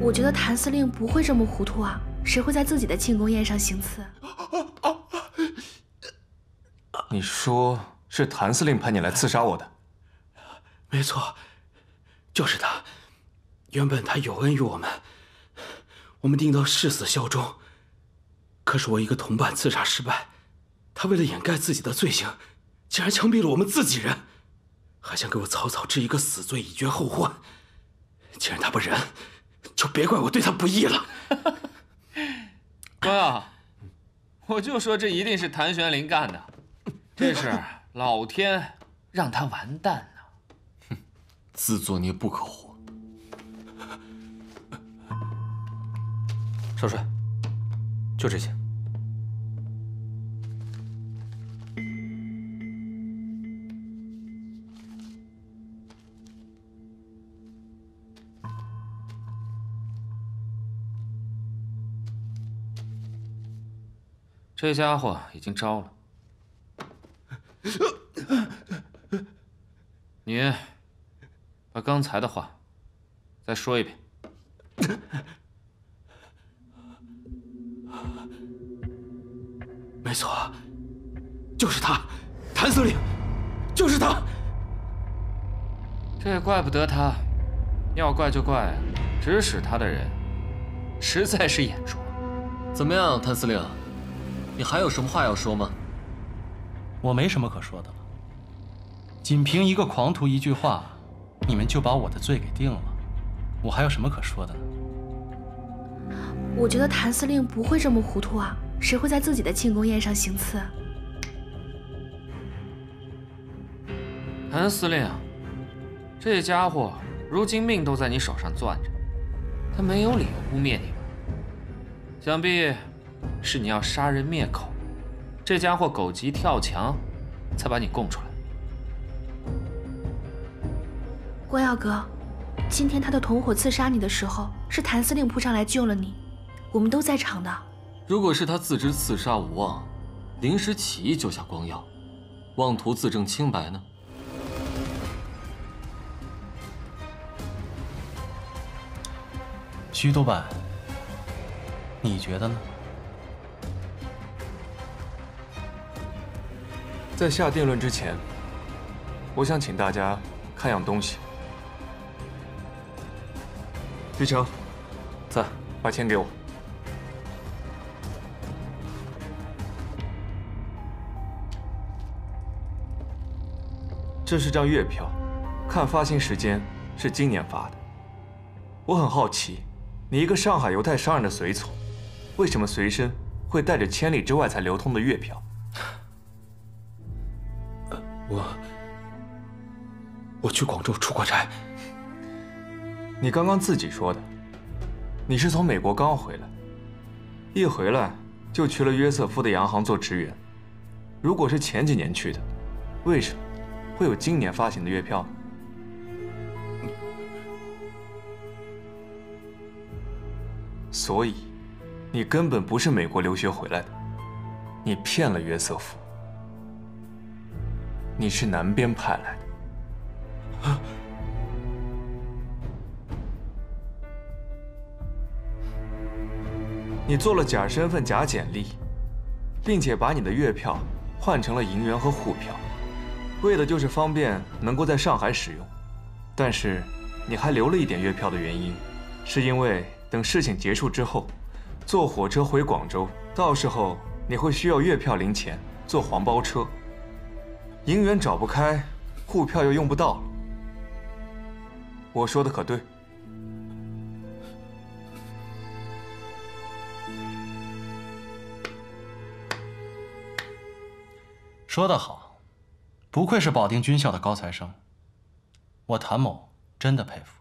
我觉得谭司令不会这么糊涂啊！谁会在自己的庆功宴上行刺？你说是谭司令派你来刺杀我的？没错，就是他。原本他有恩于我们，我们定到誓死效忠。可是我一个同伴刺杀失败，他为了掩盖自己的罪行，竟然枪毙了我们自己人，还想给我草草治一个死罪以绝后患。既然他不仁，就别怪我对他不义了。官啊，我就说这一定是谭玄灵干的，这是 老天让他完蛋呢。哼，自作孽不可活。少帅，就这些。这家伙已经招了，你把刚才的话再说一遍。没错，就是他，谭司令，就是他。这也怪不得他，要怪就怪指使他的人实在是眼拙。怎么样，谭司令？你还有什么话要说吗？我没什么可说的了。仅凭一个狂徒一句话，你们就把我的罪给定了，我还有什么可说的呢？我觉得谭司令不会这么糊涂啊！谁会在自己的庆功宴上行刺？谭司令，这家伙如今命都在你手上攥着，他没有理由污蔑你吧？想必。是你要杀人灭口，这家伙狗急跳墙，才把你供出来。光耀哥，今天他的同伙刺杀你的时候，是谭司令扑上来救了你，我们都在场的。如果是他自知刺杀无望，临时起意救下光耀，妄图自证清白呢？徐督办，你觉得呢？在下定论之前，我想请大家看样东西。玉成，在，把钱给我。这是张月票，看发行时间是今年发的。我很好奇，你一个上海犹太商人的随从，为什么随身会带着千里之外才流通的月票？我我去广州出过差。你刚刚自己说的，你是从美国刚回来，一回来就去了约瑟夫的洋行做职员。如果是前几年去的，为什么会有今年发行的月票？所以，你根本不是美国留学回来的，你骗了约瑟夫。你是南边派来的，你做了假身份、假简历，并且把你的月票换成了银元和沪票，为的就是方便能够在上海使用。但是你还留了一点月票的原因，是因为等事情结束之后，坐火车回广州，到时候你会需要月票零钱，坐黄包车。银元找不开户票又用不到。我说的可对。说的好不愧是保定军校的高材生。我谭某真的佩服。